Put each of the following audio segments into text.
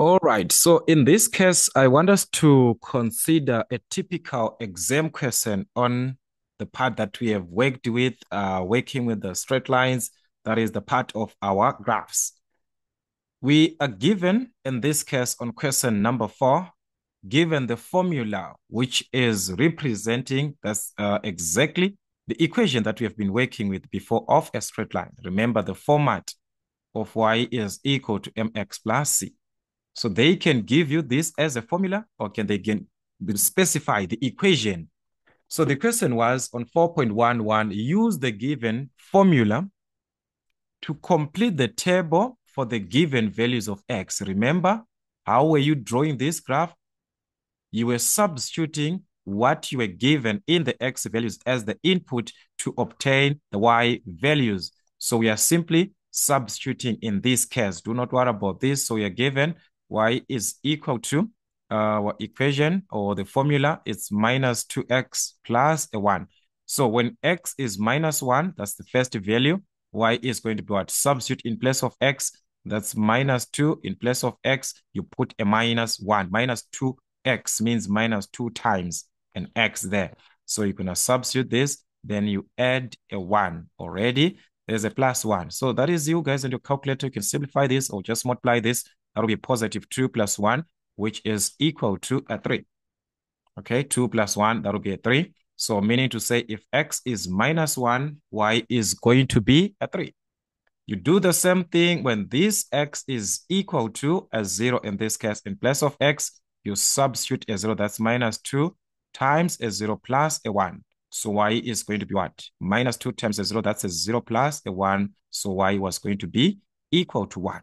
All right. So in this case, I want us to consider a typical exam question on the part that we have worked with, uh, working with the straight lines. That is the part of our graphs. We are given, in this case, on question number four, given the formula, which is representing that's uh, exactly the equation that we have been working with before of a straight line. Remember the format of y is equal to mx plus c. So they can give you this as a formula or can they can specify the equation. So the question was on 4.11, use the given formula to complete the table for the given values of x. Remember, how were you drawing this graph? You were substituting what you were given in the x values as the input to obtain the y values. So we are simply substituting in this case. Do not worry about this. So we are given y is equal to uh, our equation or the formula, it's minus 2x plus a 1. So when x is minus 1, that's the first value, y is going to be what? Substitute in place of x, that's minus 2. In place of x, you put a minus 1. Minus 2x means minus 2 times an x there. So you're going to substitute this, then you add a 1 already. There's a plus 1. So that is you guys in your calculator. You can simplify this or just multiply this that will be positive 2 plus 1, which is equal to a 3. Okay, 2 plus 1, that will be a 3. So meaning to say if x is minus 1, y is going to be a 3. You do the same thing when this x is equal to a 0 in this case. In place of x, you substitute a 0, that's minus 2 times a 0 plus a 1. So y is going to be what? Minus 2 times a 0, that's a 0 plus a 1. So y was going to be equal to 1.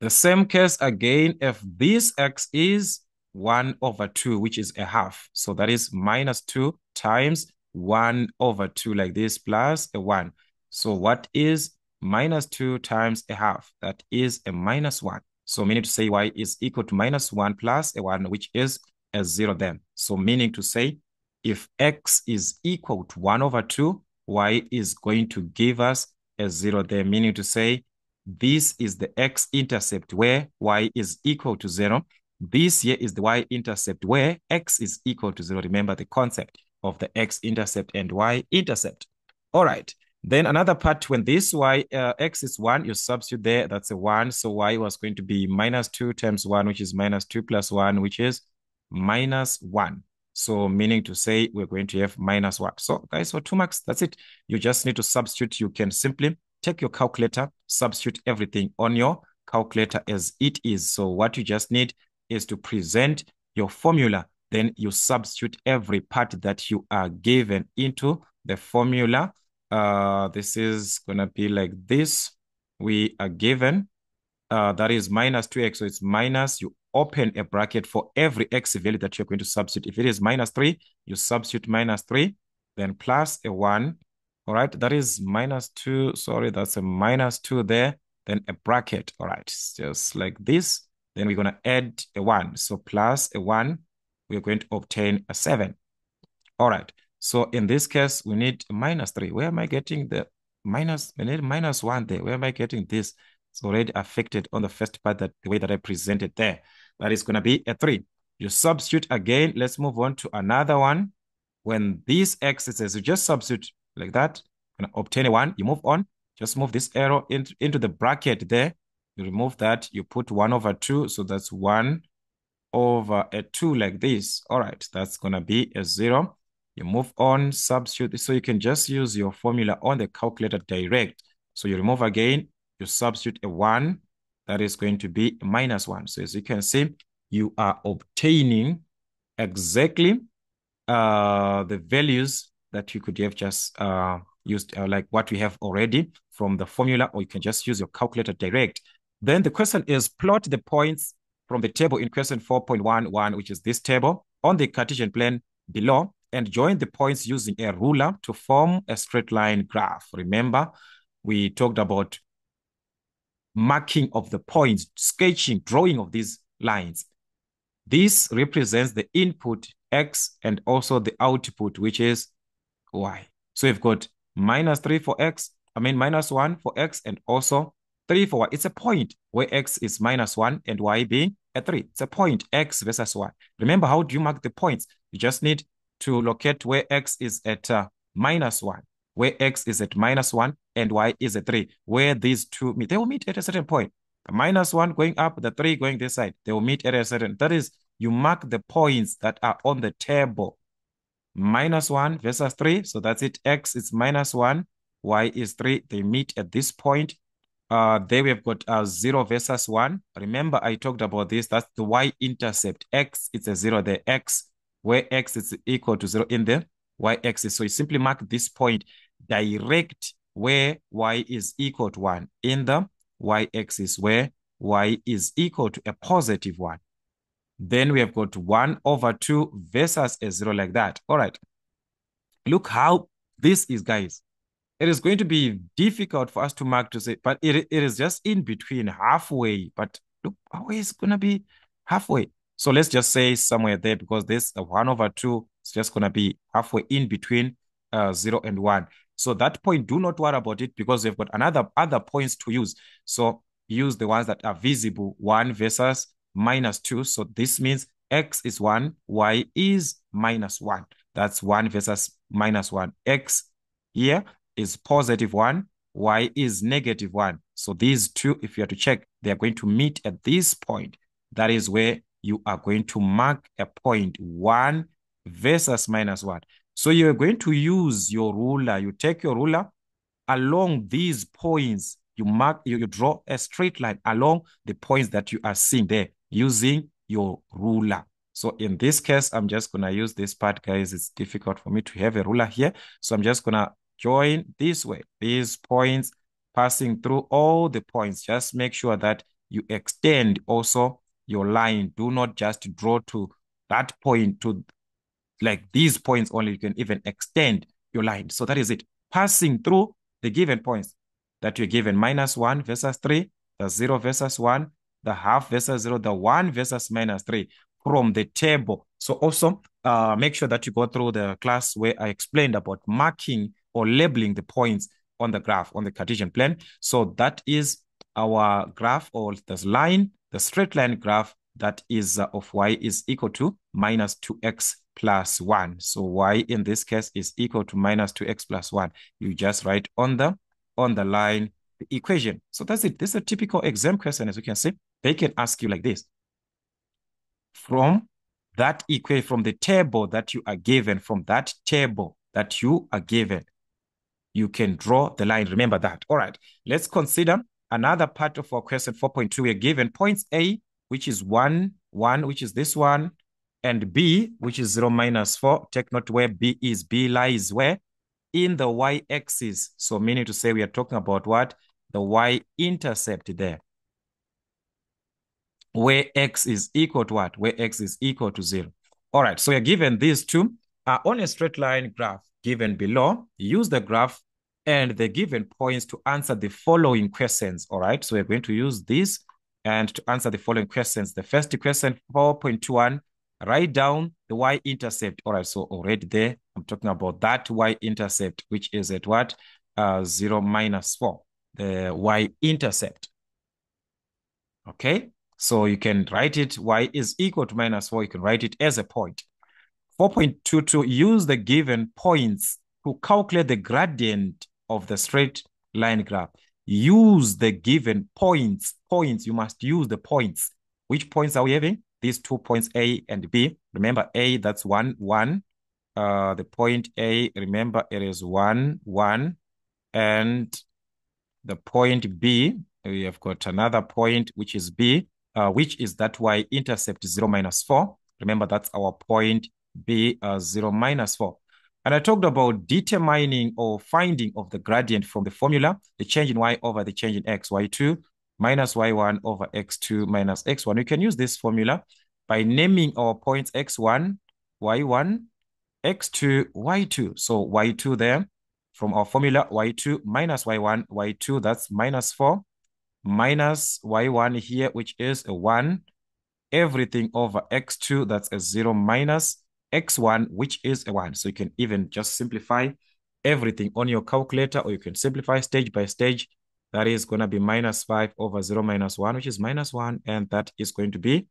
The same case again, if this x is 1 over 2, which is a half. So that is minus 2 times 1 over 2 like this plus a 1. So what is minus 2 times a half? That is a minus 1. So meaning to say y is equal to minus 1 plus a 1, which is a 0 then. So meaning to say if x is equal to 1 over 2, y is going to give us a 0 there, meaning to say this is the x-intercept where y is equal to 0. This here is the y-intercept where x is equal to 0. Remember the concept of the x-intercept and y-intercept. All right. Then another part, when this y, uh, x is 1, you substitute there, that's a 1. So y was going to be minus 2 times 1, which is minus 2 plus 1, which is minus 1. So meaning to say we're going to have minus 1. So guys, for 2 marks, that's it. You just need to substitute. You can simply take your calculator, substitute everything on your calculator as it is. So what you just need is to present your formula. Then you substitute every part that you are given into the formula. Uh, this is going to be like this. We are given, uh, that is minus 2x. So it's minus, you open a bracket for every x value that you're going to substitute. If it is minus 3, you substitute minus 3, then plus a 1, all right, that is minus two. Sorry, that's a minus two there. Then a bracket. All right, just like this. Then we're going to add a one. So plus a one, we're going to obtain a seven. All right. So in this case, we need minus three. Where am I getting the minus? We need minus one there. Where am I getting this? It's already affected on the first part that the way that I presented there. That is going to be a three. You substitute again. Let's move on to another one. When these x's, you just substitute like that. And obtain a one, you move on. Just move this arrow into, into the bracket there. You remove that, you put one over two. So that's one over a two like this. All right, that's gonna be a zero. You move on, substitute. So you can just use your formula on the calculator direct. So you remove again, you substitute a one, that is going to be minus one. So as you can see, you are obtaining exactly uh, the values that you could have just uh, used uh, like what we have already from the formula, or you can just use your calculator direct. Then the question is plot the points from the table in question 4.11, which is this table, on the Cartesian plane below, and join the points using a ruler to form a straight line graph. Remember, we talked about marking of the points, sketching, drawing of these lines. This represents the input x and also the output, which is y. So we've got minus 3 for x, I mean minus 1 for x, and also 3 for y. It's a point where x is minus 1 and y being a 3. It's a point, x versus y. Remember, how do you mark the points? You just need to locate where x is at uh, minus 1, where x is at minus 1 and y is at 3, where these two meet. They will meet at a certain point. The minus 1 going up, the 3 going this side. They will meet at a certain, that is, you mark the points that are on the table. Minus 1 versus 3, so that's it. x is minus 1, y is 3. They meet at this point. Uh, there we have got uh, 0 versus 1. Remember, I talked about this. That's the y-intercept. x, it's a 0 there. x, where x is equal to 0 in the y-axis. So you simply mark this point direct where y is equal to 1 in the y-axis where y is equal to a positive 1. Then we have got 1 over 2 versus a 0 like that. All right. Look how this is, guys it is going to be difficult for us to mark to say, but it, it is just in between halfway. But look, how is going to be halfway? So let's just say somewhere there because this uh, 1 over 2 is just going to be halfway in between uh, 0 and 1. So that point, do not worry about it because we've got another other points to use. So use the ones that are visible, 1 versus minus 2. So this means x is 1, y is minus 1. That's 1 versus minus 1. x here is positive 1, y is negative 1. So these two, if you are to check, they are going to meet at this point. That is where you are going to mark a point 1 versus minus 1. So you're going to use your ruler. You take your ruler along these points. You mark, you, you draw a straight line along the points that you are seeing there using your ruler. So in this case, I'm just going to use this part, guys. It's difficult for me to have a ruler here. So I'm just going to join this way, these points passing through all the points. Just make sure that you extend also your line. Do not just draw to that point to like these points only. You can even extend your line. So that is it. Passing through the given points that you're given minus 1 versus 3, the 0 versus 1, the half versus 0, the 1 versus minus 3 from the table. So also uh, make sure that you go through the class where I explained about marking or labeling the points on the graph, on the Cartesian plane. So that is our graph or this line, the straight line graph that is uh, of y is equal to minus 2x plus 1. So y in this case is equal to minus 2x plus 1. You just write on the on the line the equation. So that's it. This is a typical exam question, as you can see. They can ask you like this. From that equation, from the table that you are given, from that table that you are given, you can draw the line. Remember that. All right, let's consider another part of our question 4.2. We're given points A, which is 1, 1, which is this one, and B, which is 0 minus 4. Take note where B is. B lies where? In the y-axis. So meaning to say we are talking about what? The y-intercept there. Where x is equal to what? Where x is equal to 0. All right, so you're given these two are on a straight line graph given below. Use the graph and the given points to answer the following questions. All right, so we're going to use this and to answer the following questions. The first question, 4.21, write down the y-intercept. All right, so already there, I'm talking about that y-intercept, which is at what? Uh, 0 minus 4, the y-intercept. Okay, so you can write it, y is equal to minus 4. You can write it as a point. 4.22, use the given points to calculate the gradient of the straight line graph. Use the given points. Points, you must use the points. Which points are we having? These two points, A and B. Remember, A, that's 1, 1. Uh, the point A, remember, it is 1, 1. And the point B, we have got another point, which is B, uh, which is that y-intercept 0 minus 4. Remember, that's our point B uh, 0 minus 4. And I talked about determining or finding of the gradient from the formula, the change in y over the change in x, y2 minus y1 over x2 minus x1. We can use this formula by naming our points x1, y1, x2, y2. So y2 there from our formula, y2 minus y1, y2, that's minus 4, minus y1 here, which is a 1, everything over x2, that's a 0 minus x1, which is a 1. So you can even just simplify everything on your calculator, or you can simplify stage by stage that is going to be minus 5 over 0 minus 1, which is minus 1, and that is going to be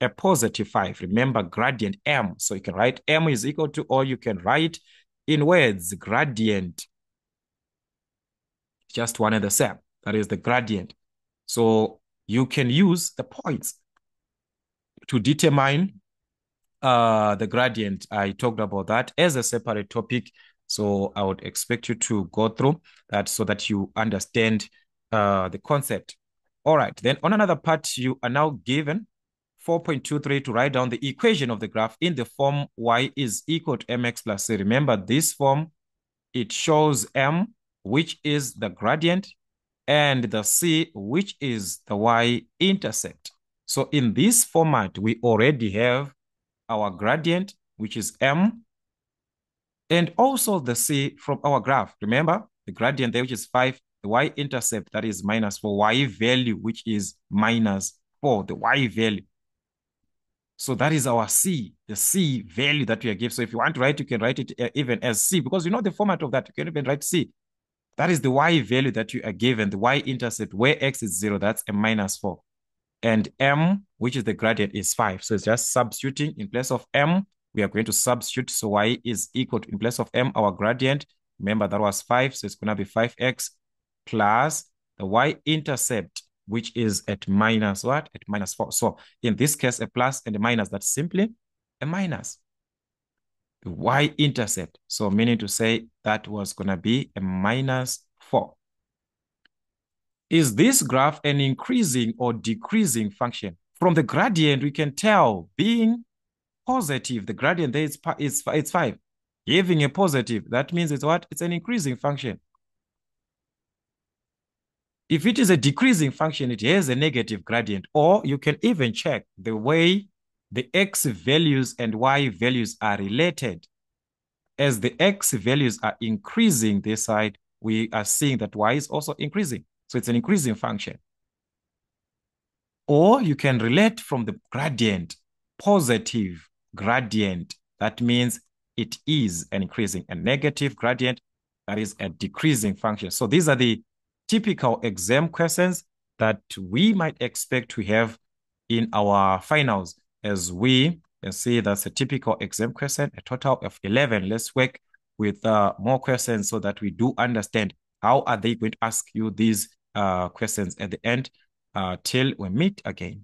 a positive 5. Remember gradient m, so you can write m is equal to, or you can write in words, gradient. Just one and the same. That is the gradient. So you can use the points to determine uh, the gradient. I talked about that as a separate topic. So I would expect you to go through that so that you understand uh, the concept. All right. Then on another part, you are now given 4.23 to write down the equation of the graph in the form y is equal to mx plus c. Remember this form, it shows m, which is the gradient, and the c, which is the y-intercept. So in this format, we already have our gradient, which is m, and also the c from our graph. Remember, the gradient there, which is 5, the y-intercept, that is minus 4, y value, which is minus 4, the y value. So that is our C, the C value that we are given. So if you want to write, you can write it uh, even as C because you know the format of that. You can even write C. That is the Y value that you are given, the Y-intercept where X is zero, that's a minus four. And M, which is the gradient, is five. So it's just substituting in place of M, we are going to substitute. So Y is equal to, in place of M, our gradient. Remember that was five, so it's going to be 5X plus the Y-intercept which is at minus what? At minus 4. So in this case, a plus and a minus, that's simply a minus. The y-intercept. So meaning to say that was going to be a minus 4. Is this graph an increasing or decreasing function? From the gradient, we can tell being positive, the gradient there is, is it's 5. Giving a positive, that means it's what? It's an increasing function. If it is a decreasing function, it has a negative gradient, or you can even check the way the x values and y values are related. As the x values are increasing this side, we are seeing that y is also increasing. So it's an increasing function. Or you can relate from the gradient, positive gradient. That means it is an increasing. A negative gradient, that is a decreasing function. So these are the typical exam questions that we might expect to have in our finals as we can see that's a typical exam question, a total of 11. Let's work with uh, more questions so that we do understand how are they going to ask you these uh, questions at the end uh, till we meet again.